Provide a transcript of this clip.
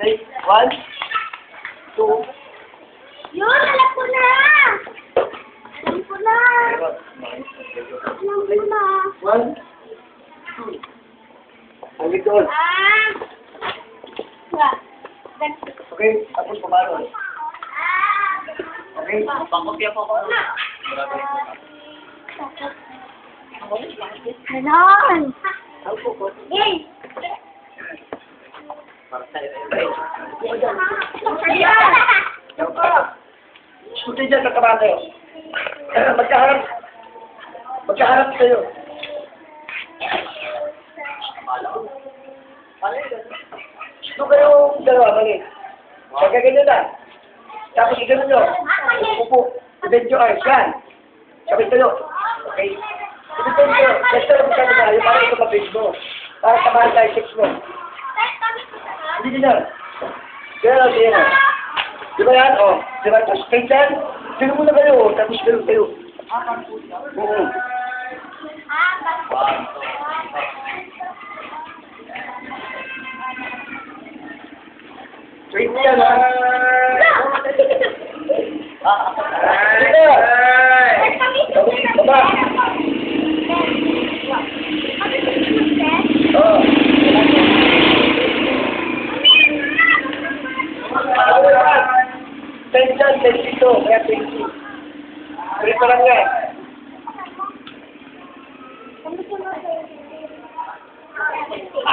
Okay, one, two, Yun, alam ko na! Alam ko na! Alam ko na! one, two. Ang likod. Ah! Okay, tapos pumalo. Ah! Okay, pangkopya po ako. Ganon! Yay! Yan pa. Suti dyan, nagkabahan kayo. Magkaharap. Magkaharap kayo. Gusto kayo dalawa, mali. Kaya ganyan na. Tapos igano nyo. Upo. Ibig nyo ayos. Yan. Sabit kayo. Okay. Ibig nyo. Basta lang magkano tayo para ito mabig mo. Para tabahan tayo six mo. Hindi. Kaya lang siya na. Di ba yan? O. Di ba? Tapos kayo dyan. Sino muna kayo. Tapos kayo kayo. Oo. Wait yan ha. Send dyan, send dito. Kaya thank you. Ulit na lang yan.